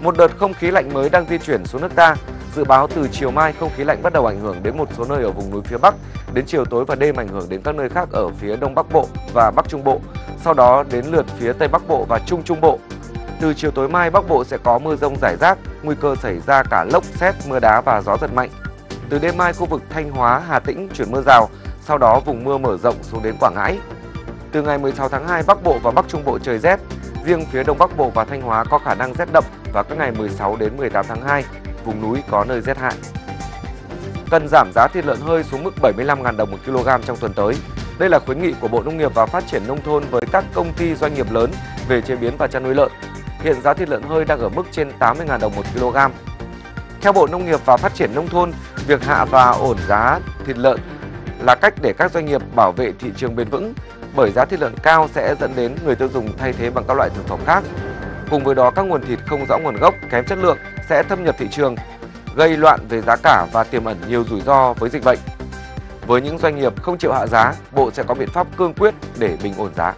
Một đợt không khí lạnh mới đang di chuyển xuống nước ta. Dự báo từ chiều mai không khí lạnh bắt đầu ảnh hưởng đến một số nơi ở vùng núi phía Bắc, đến chiều tối và đêm ảnh hưởng đến các nơi khác ở phía Đông Bắc Bộ và Bắc Trung Bộ, sau đó đến lượt phía Tây Bắc Bộ và Trung Trung Bộ. Từ chiều tối mai Bắc Bộ sẽ có mưa rông rải rác, nguy cơ xảy ra cả lốc, xét, mưa đá và gió giật mạnh. Từ đêm mai khu vực Thanh Hóa, Hà Tĩnh chuyển mưa rào, sau đó vùng mưa mở rộng xuống đến Quảng Ngãi. Từ ngày 16 tháng 2 Bắc Bộ và Bắc Trung Bộ trời rét, riêng phía Đông Bắc Bộ và Thanh Hóa có khả năng rét đậm vào các ngày 16 đến 18 tháng 2, vùng núi có nơi rét hại. Cần giảm giá thịt lợn hơi xuống mức 75.000 đồng một kg trong tuần tới. Đây là khuyến nghị của Bộ Nông nghiệp và Phát triển nông thôn với các công ty doanh nghiệp lớn về chế biến và chăn nuôi lợn. Hiện giá thịt lợn hơi đang ở mức trên 80.000 đồng một kg. Theo Bộ Nông nghiệp và Phát triển nông thôn, việc hạ và ổn giá thịt lợn là cách để các doanh nghiệp bảo vệ thị trường bền vững bởi giá thịt lợn cao sẽ dẫn đến người tiêu dùng thay thế bằng các loại thực phẩm khác. Cùng với đó các nguồn thịt không rõ nguồn gốc, kém chất lượng sẽ thâm nhập thị trường, gây loạn về giá cả và tiềm ẩn nhiều rủi ro với dịch bệnh. Với những doanh nghiệp không chịu hạ giá, Bộ sẽ có biện pháp cương quyết để bình ổn giá.